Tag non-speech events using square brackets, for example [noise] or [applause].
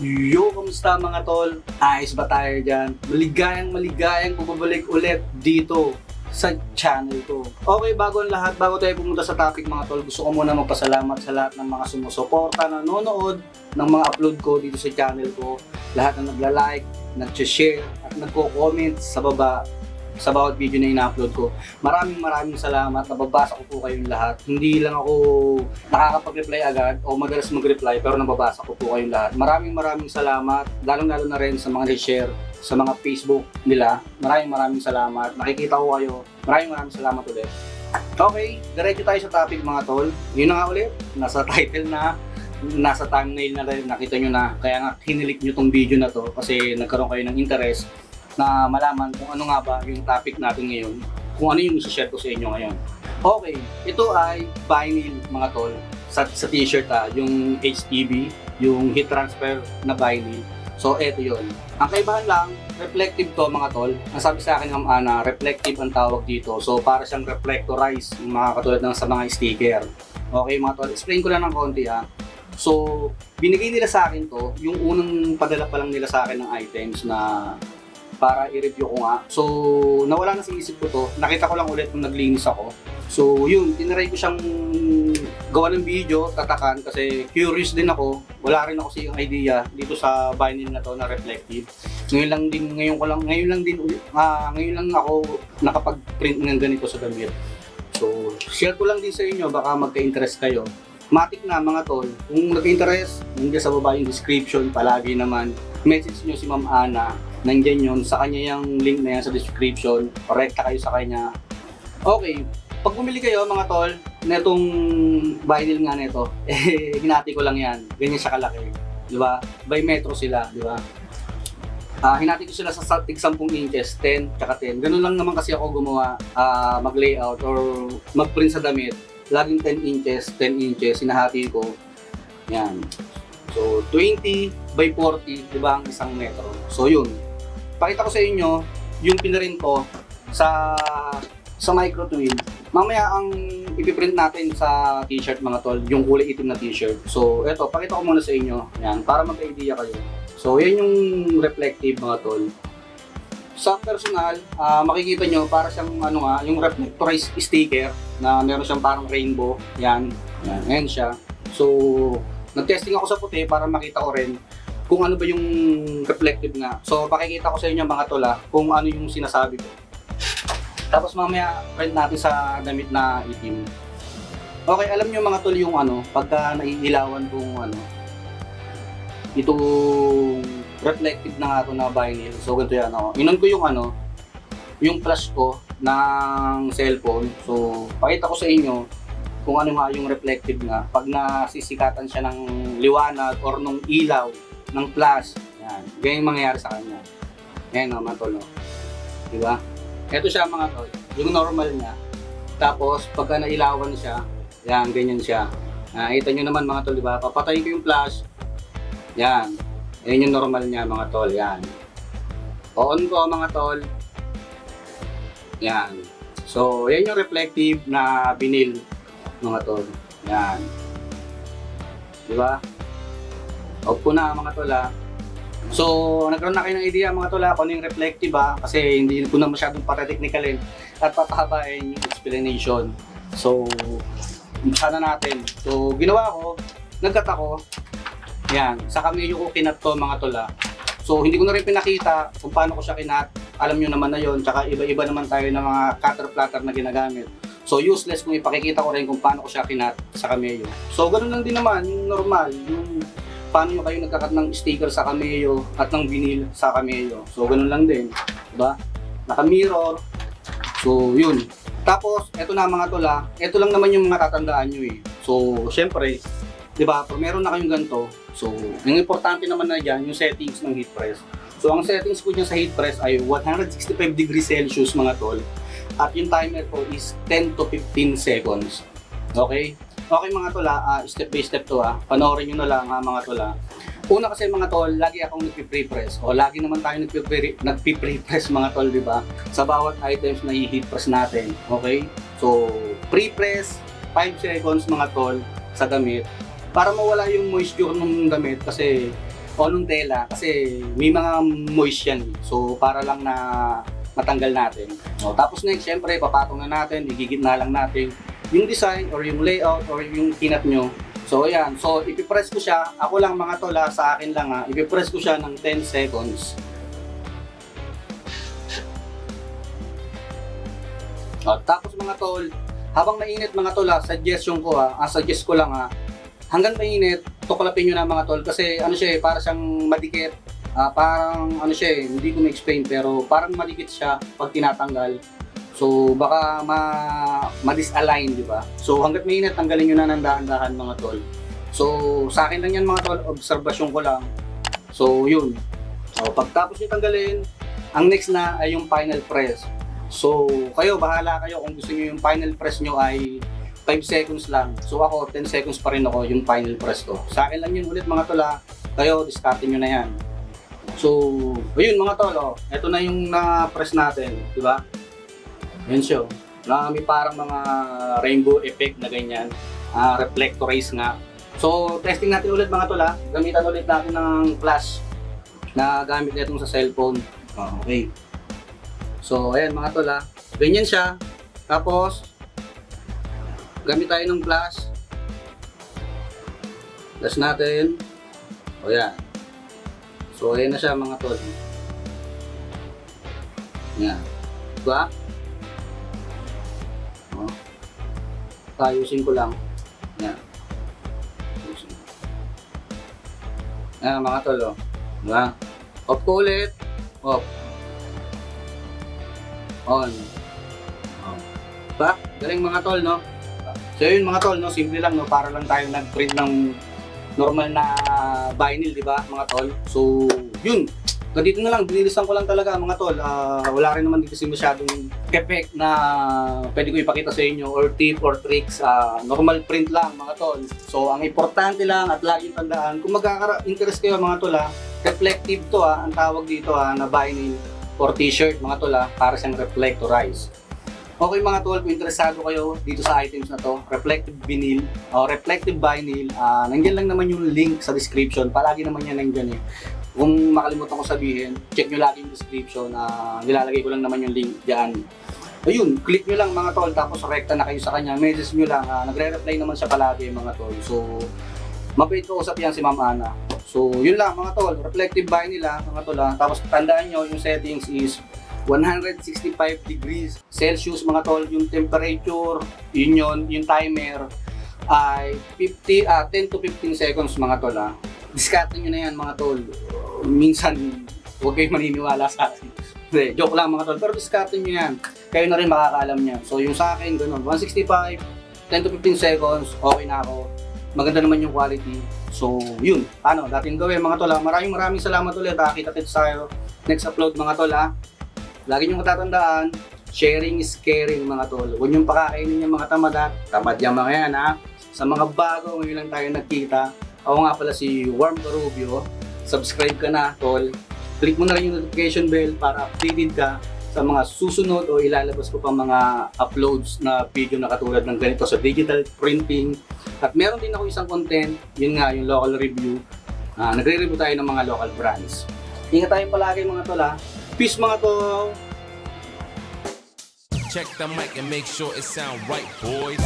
Yo, kamusta mga tol? Ayos ba tayo dyan? Maligayang maligayang pababalik ulit dito sa channel ko. Okay, bago ang lahat, bago tayo pumunta sa topic mga tol, gusto ko muna magpasalamat sa lahat ng mga sumusuporta, nanonood ng mga upload ko dito sa channel ko. Lahat na nagla-like, nag-share, at nagko-comment sa baba sa bawat video na ina-upload ko. Maraming maraming salamat. Nababasa ko po kayong lahat. Hindi lang ako nakakapag-reply agad o madalas mag-reply pero nababasa ko po kayong lahat. Maraming maraming salamat. Lalong-lalo na rin sa mga share sa mga Facebook nila. Maraming maraming salamat. Nakikita ko kayo. Maraming maraming salamat ulit. Okay, diretso tayo sa topic mga tol. Yun na nga ulit, nasa [laughs] title na, nasa thumbnail na rin, nakita nyo na. Kaya nga, hinilik nyo tong video na to kasi nagkaroon kayo ng interest na malaman kung ano nga ba yung topic natin ngayon, kung ano yung share ko sa inyo ngayon. Okay, ito ay vinyl mga tol sa, sa t-shirt ha, yung HTV, yung heat transfer na vinyl. So, eto yun. Ang kaibahan lang, reflective to mga tol. Ang sabi sa akin ng Ana, reflective ang tawag dito. So, para siyang reflectorize, yung mga katulad ng sa mga sticker. Okay mga tol, explain ko lang ng konti ha. So, binigay nila sa akin to, yung unang padala pa lang nila sa akin ng items na para i-review ko nga. So, nawala na sa isip ko to. Nakita ko lang ulit nung naglinis ako. So, yun, tinaray ko siyang gawa ng video, tatakan, kasi curious din ako. Wala rin ako siyang idea dito sa vinyl na to na reflective. Ngayon lang din, ngayon ko lang, ngayon lang din, uh, ngayon lang ako nakapag-print ng ganito sa damit. So, share ko lang din sa inyo, baka magka-interest kayo. Matik na mga tol, kung nag-interest, nandiyan sa baba yung description, palagi naman, message nyo si Ma'am Ana Nandiyan yun. Sa kanya yung link na yan sa description. Correcta kayo sa kanya. Okay. Pag bumili kayo mga tol, netong vinyl nga nito, [laughs] eh, hinati ko lang yan. Ganyan siya kalaki. Di ba? By metro sila, di ba? Uh, hinati ko sila sa tig 10 inches, 10, tsaka 10. Ganun lang naman kasi ako gumawa, uh, mag-layout or mag-print sa damit. Laging 10 inches, 10 inches, hinahati ko. Yan. So, 20 by 40, di ba, ang isang metro. So, yun pakita ko sa inyo yung pinarin ko sa sa micro twin. Mamaya ang ipiprint natin sa t-shirt mga tol, yung kulay itim na t-shirt. So, eto, pakita ko muna sa inyo. Yan, para magka-idea kayo. So, yan yung reflective mga tol. Sa personal, uh, makikita nyo para siyang ano nga, yung reflectorized sticker na meron siyang parang rainbow. Yan, yan, yan siya. So, nag-testing ako sa puti para makita ko rin kung ano ba yung reflective nga. So, pakikita ko sa inyo mga tola kung ano yung sinasabi ko. Tapos mamaya, print natin sa damit na itim. Okay, alam nyo mga tol yung ano, pagka naiilawan kung ano, itong reflective na ito na vinyl. So, ganito yan. Oh. Inon ko yung ano, yung flash ko ng cellphone. So, pakita ko sa inyo kung ano nga yung reflective nga. Pag nasisikatan siya ng liwanag or nung ilaw, ng flash. Yan. Ganyan mangyayari sa kanya. Yan o, tol. No? Diba? Ito siya mga tol. Yung normal niya. Tapos, pagka nailawan siya, yan, ganyan siya. Nakita nyo naman mga tol, diba? Papatayin ko yung flash. Yan. Yan yung normal niya mga tol. Yan. On ko mga tol. Yan. So, yan yung reflective na vinyl mga tol. Yan. Diba? Off ko na mga tola. So, nagkaroon na kayo ng idea mga tola kung ano yung reflective ha, kasi hindi ko na masyadong patatechnicalin at papahabain yung explanation. So, sana natin. So, ginawa ko, nagkat ako, yan, sa kamilyo ko kinat to mga tola. So, hindi ko na rin pinakita kung paano ko siya kinat. Alam nyo naman na yon tsaka iba-iba naman tayo ng mga cutter platter na ginagamit. So, useless kung ipakikita ko rin kung paano ko siya kinat sa kamilyo. So, ganun lang din naman, yung normal, yung paano kayo nagkakat ng sticker sa cameo at ng vinyl sa cameo. So, ganun lang din. Diba? Naka-mirror. So, yun. Tapos, eto na mga tula. Eto lang naman yung mga tatandaan nyo eh. So, syempre, di ba, pag meron na kayong ganito, so, yung importante naman na dyan, yung settings ng heat press. So, ang settings ko dyan sa heat press ay 165 degrees Celsius mga tol. At yung timer ko is 10 to 15 seconds. Okay? Okay mga tula, uh, step by step to ha. Panoorin nyo na lang ha mga tula. Una kasi mga tol, lagi akong nagpi-pre-press. O lagi naman tayo nagpi-pre-press mga tol, di ba? Sa bawat items na i-heat press natin. Okay? So, pre-press, 5 seconds mga tol sa damit para mawala yung moisture ng damit kasi o nung tela kasi may mga moist yan. So para lang na matanggal natin. O, tapos next, syempre, papatong na natin, igigitna lang natin yung design or yung layout or yung kinat nyo. So ayan, so ipipress ko siya, ako lang mga tola, sa akin lang ha, ipipress ko siya ng 10 seconds. O, tapos mga tol, habang mainit mga tol ha, suggestion ko ha, ah, suggest ko lang ha, hanggang mainit, tuklapin nyo na mga tol kasi ano siya eh, para siyang madikit. Ah, parang ano siya eh, hindi ko ma-explain pero parang madikit siya pag tinatanggal. So baka ma ma-disalign, di ba? So hangga't mainit, tanggalin nyo na ng dahan-dahan mga tol. So sa akin lang yan mga tol, obserbasyon ko lang. So yun. So pagtapos nyo tanggalin, ang next na ay yung final press. So kayo, bahala kayo kung gusto nyo yung final press nyo ay 5 seconds lang. So ako, 10 seconds pa rin ako yung final press ko. Sa akin lang yun ulit mga tula. Kayo, discardin nyo na yan. So, ayun mga tol, oh. ito na yung na-press natin, di ba? Yan siya. oh. Na may parang mga rainbow effect na ganyan. Uh, reflector rays nga. So, testing natin ulit mga tol ha. Gamitan ulit natin ng flash na gamit nitong sa cellphone. Oh, okay. So, ayan mga tol ha. Ganyan siya. Tapos, gamit tayo ng flash. Flash natin. O yan. So, ayan na siya mga tol. Yan. Diba? Ayusin ko lang. Yan. Ayusin. Yan mga tol. O. Diba? Off ko ulit. Off. On. O. Diba? Galing mga tol, no? So yun mga tol, no, simple lang no, para lang tayo nag-print ng normal na vinyl, di ba, mga tol? So, yun. Ganito na lang, binilisan ko lang talaga mga tol. Uh, wala rin naman dito si masyadong effect na pwede ko ipakita sa inyo or tip or tricks. Uh, normal print lang mga tol. So, ang importante lang at laging tandaan, kung magkaka-interest kayo mga tol ha, reflective to ha, ang tawag dito ha, na vinyl or t-shirt mga tol ha, para siyang reflectorize. Okay mga tol, kung interesado kayo dito sa items na to, reflective vinyl o reflective vinyl, uh, nandiyan lang naman yung link sa description. Palagi naman yan nandiyan eh. Kung makalimutan ko sabihin, check nyo lagi yung description. Uh, nilalagay ko lang naman yung link dyan. Ayun, click nyo lang mga tol, tapos rekta na kayo sa kanya. Message nyo lang, uh, nagre-reply naman siya palagi mga tol. So, mabait ko usap yan si Ma'am Ana. So, yun lang mga tol, reflective vinyl ha, mga tol ha. Tapos tandaan nyo, yung settings is 165 degrees Celsius mga tol yung temperature yun yun yung timer ay 50 uh, 10 to 15 seconds mga tol ah. Discard nyo na yan mga tol. Minsan huwag kayong maniniwala sa akin. Hindi, joke lang mga tol. Pero discard nyo yan. Kayo na rin makakaalam niyan. So yung sa akin ganun. 165 10 to 15 seconds okay na ako. Maganda naman yung quality. So yun. Ano dating gawin mga tol ah. maraming maraming salamat ulit ha? Kita tits tayo. Next upload mga tol ha? Lagi niyong matatandaan, sharing is caring mga tol. Huwag niyong pakakainin yung mga tamad ha. Tamad yung mga yan ha. Sa mga bago, ngayon lang tayo nagkita. Ako nga pala si Warm Rubio. Subscribe ka na tol. Click mo na rin yung notification bell para updated ka sa mga susunod o ilalabas ko pang mga uploads na video na katulad ng ganito sa digital printing. At meron din ako isang content, yun nga yung local review. Uh, nagre-review tayo ng mga local brands. Ingat tayo palagi mga tol ha. Peace mga to. Check the mic and make sure it sound right, boys.